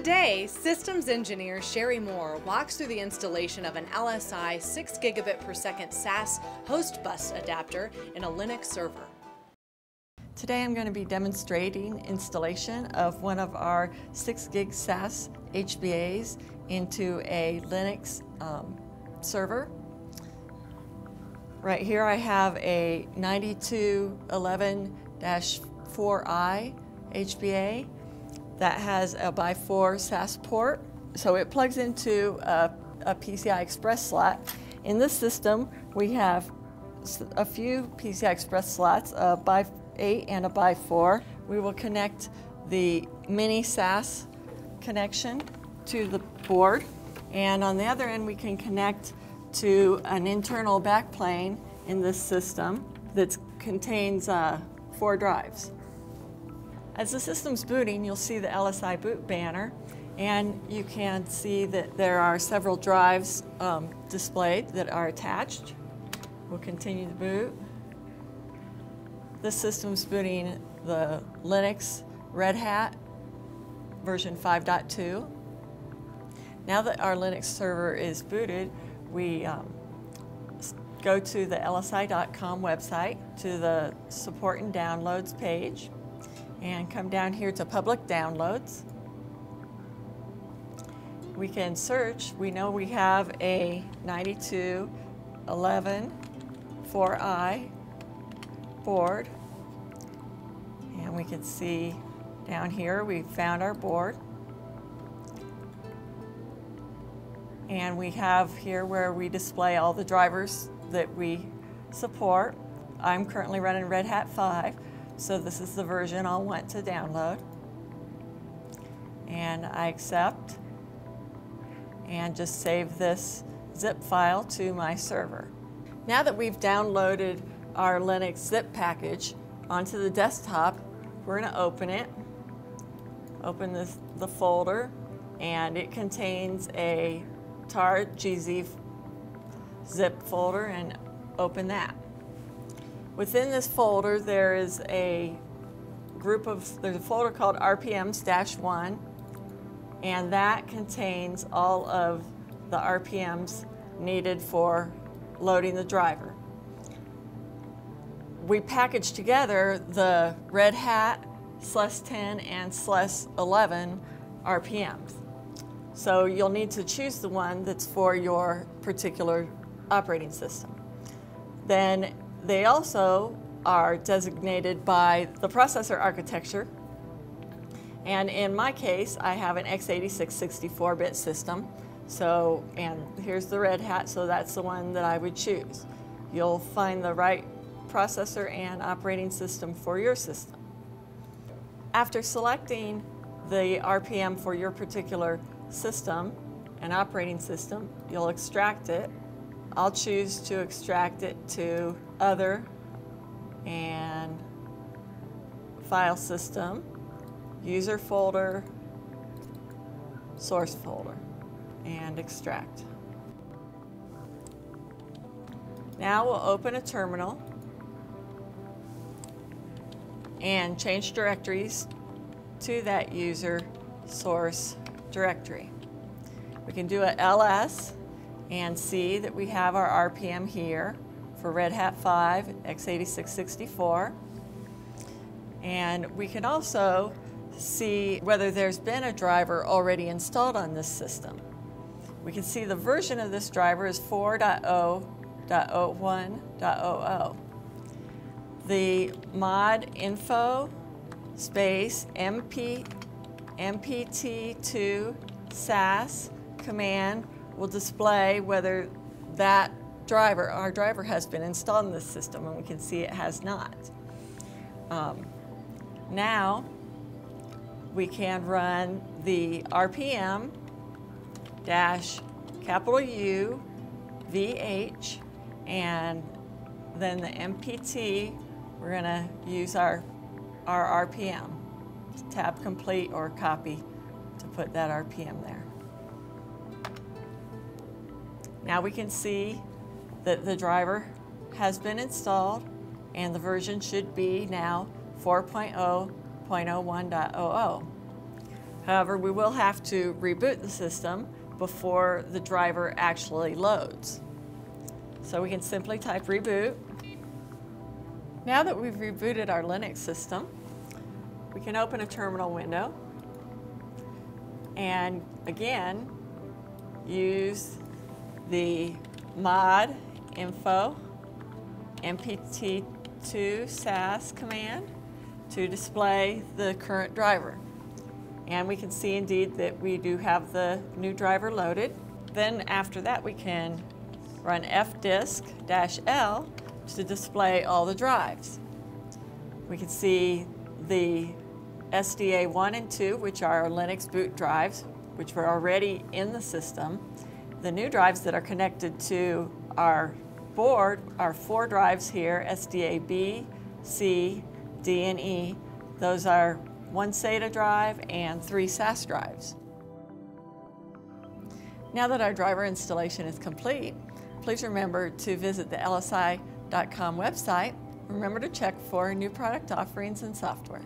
Today, systems engineer Sherry Moore walks through the installation of an LSI 6 gigabit per second SAS host bus adapter in a Linux server. Today I'm going to be demonstrating installation of one of our 6 gig SAS HBAs into a Linux um, server. Right here I have a 9211-4i HBA that has a by 4 SAS port. So it plugs into a, a PCI Express slot. In this system, we have a few PCI Express slots, a by 8 and a by 4. We will connect the mini SAS connection to the board. And on the other end, we can connect to an internal backplane in this system that contains uh, four drives. As the system's booting, you'll see the LSI boot banner, and you can see that there are several drives um, displayed that are attached. We'll continue to boot. This system's booting the Linux Red Hat version 5.2. Now that our Linux server is booted, we um, go to the lsi.com website to the support and downloads page and come down here to public downloads. We can search. We know we have a 9211 4i board. And we can see down here we found our board. And we have here where we display all the drivers that we support. I'm currently running Red Hat 5. So this is the version I'll want to download. And I accept and just save this zip file to my server. Now that we've downloaded our Linux zip package onto the desktop, we're going to open it. Open this, the folder, and it contains a tar gz zip folder, and open that. Within this folder, there is a group of, there's a folder called RPMs-1, and that contains all of the RPMs needed for loading the driver. We packaged together the Red Hat SLES 10 and SLES 11 RPMs. So you'll need to choose the one that's for your particular operating system. Then they also are designated by the processor architecture. And in my case, I have an x86 64-bit system. So, and here's the Red Hat, so that's the one that I would choose. You'll find the right processor and operating system for your system. After selecting the RPM for your particular system and operating system, you'll extract it I'll choose to extract it to Other and File System, User Folder, Source Folder, and Extract. Now we'll open a terminal and change directories to that user source directory. We can do a ls and see that we have our RPM here for Red Hat 5 x86-64. And we can also see whether there's been a driver already installed on this system. We can see the version of this driver is 4.0.01.00. The mod info space MP, MPT2 SAS command will display whether that driver, our driver has been installed in this system and we can see it has not. Um, now we can run the RPM dash capital U VH and then the MPT we're going to use our our RPM tab complete or copy to put that RPM there. Now we can see that the driver has been installed and the version should be now 4.0.01.00. However, we will have to reboot the system before the driver actually loads. So we can simply type reboot. Now that we've rebooted our Linux system, we can open a terminal window and again use the mod info mpt2 sas command to display the current driver. And we can see indeed that we do have the new driver loaded. Then after that we can run fdisk-l to display all the drives. We can see the SDA 1 and 2, which are Linux boot drives, which were already in the system. The new drives that are connected to our board are four drives here, SDA B, C, D, and E. Those are one SATA drive and three SAS drives. Now that our driver installation is complete, please remember to visit the LSI.com website. Remember to check for new product offerings and software.